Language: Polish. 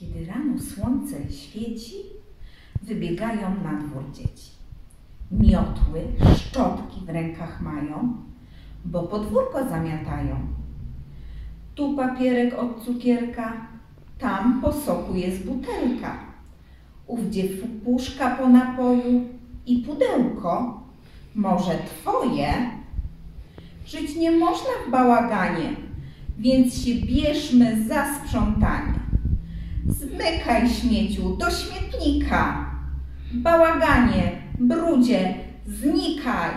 Kiedy rano słońce świeci, wybiegają na dwór dzieci. Miotły, szczotki w rękach mają, bo podwórko zamiatają. Tu papierek od cukierka, tam po soku jest butelka. Ówdzie puszka po napoju i pudełko, może twoje. Żyć nie można w bałaganie, więc się bierzmy za sprzątanie. Zmykaj śmieciu do śmietnika. Bałaganie, brudzie, znikaj.